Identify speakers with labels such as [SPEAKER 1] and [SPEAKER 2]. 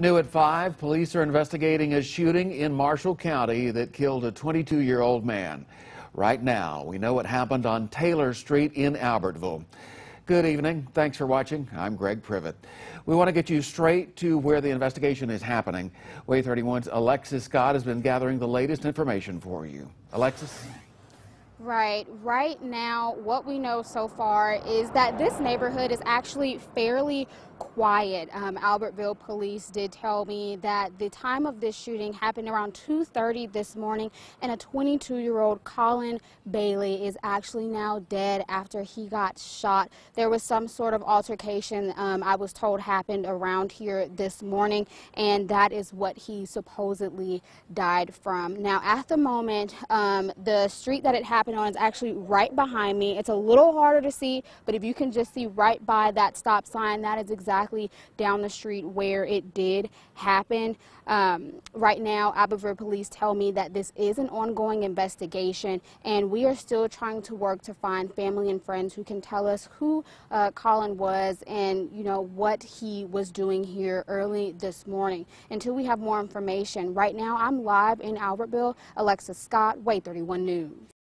[SPEAKER 1] New at 5, police are investigating a shooting in Marshall County that killed a 22-year-old man. Right now, we know what happened on Taylor Street in Albertville. Good evening. Thanks for watching. I'm Greg Privett. We want to get you straight to where the investigation is happening. WAAY 31's Alexis Scott has been gathering the latest information for you. Alexis?
[SPEAKER 2] Right. Right now, what we know so far is that this neighborhood is actually fairly quiet. Um, Albertville police did tell me that the time of this shooting happened around 2.30 this morning, and a 22-year-old Colin Bailey is actually now dead after he got shot. There was some sort of altercation, um, I was told, happened around here this morning, and that is what he supposedly died from. Now, at the moment, um, the street that it happened on is actually right behind me. It's a little harder to see, but if you can just see right by that stop sign, that is exactly down the street where it did happen. Um, right now, Albertville police tell me that this is an ongoing investigation, and we are still trying to work to find family and friends who can tell us who uh, Colin was and, you know, what he was doing here early this morning. Until we have more information, right now I'm live in Albertville. Alexis Scott, WAAY 31 News.